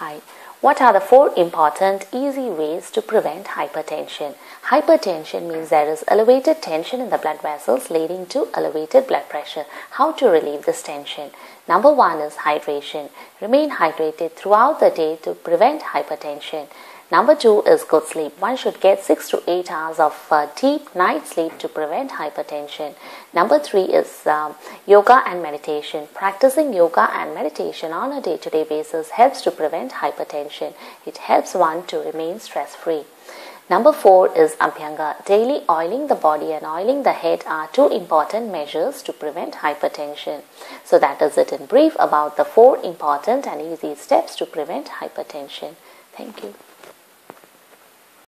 Hi. What are the four important easy ways to prevent hypertension? Hypertension means there is elevated tension in the blood vessels leading to elevated blood pressure. How to relieve this tension? Number one is hydration. Remain hydrated throughout the day to prevent hypertension. Number two is good sleep. One should get 6 to 8 hours of uh, deep night sleep to prevent hypertension. Number three is um, yoga and meditation. Practicing yoga and meditation on a day to day basis helps to prevent hypertension. It helps one to remain stress free. Number four is Abhyanga. Daily oiling the body and oiling the head are two important measures to prevent hypertension. So, that is it in brief about the four important and easy steps to prevent hypertension. Thank you.